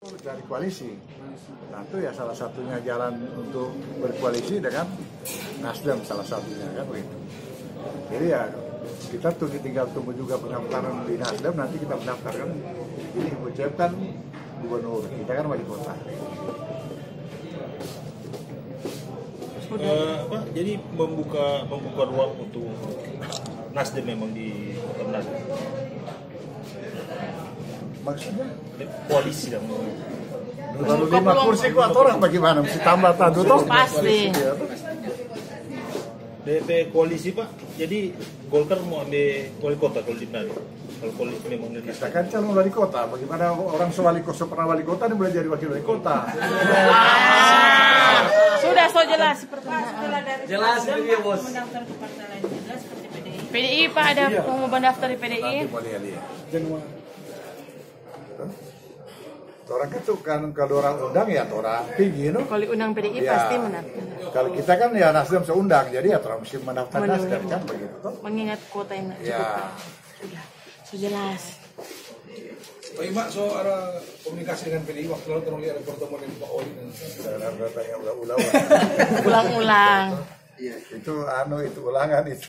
dari koalisi. Nah itu ya salah satunya jalan untuk berkoalisi dengan Nasdem salah satunya kan begitu. Jadi ya kita tuh tinggal tunggu juga pendaftaran di Nasdem nanti kita mendaftarkan ini ucapkan gubernur kita kan wali kota. Eh, apa, jadi membuka membuka ruang untuk Nasdem memang di Nasdem Maksudnya koalisi baru lima kursi kok atau orang bagaimana mesti tambah tadu toh? Pasti. Iya. DP koalisi pak jadi Golkar mau ambil wali kota kalau di Manado kalau koalisi memang di Kita kan calon wali kota, bagaimana orang sewali kota pernah wali kota ini boleh jadi wakil wali kota. Ah, sudah so jelas pertanyaan. Jelas itu dia bos. mendaftar ke partai lain juga seperti PDI. PDI Pak ada mau mendaftar di PDI? Januari. Orang itu kan kalau orang undang ya orang tinggi no. Kalau diundang PDI Ya. pasti mendaftar. Kalau kita kan ya Nasdem seundang, jadi ya orang mesti mendaftar. Nasdem kan begitu toh. Mengingat kuota yang cukup. Ya. Sudah, so jelas. Pak Ima, so ada komunikasi dengan PDI waktu lalu terus ada pertemuan dengan Pak Oli dan Dan tanya ulang-ulang. Ulang-ulang. itu anu itu ulangan itu.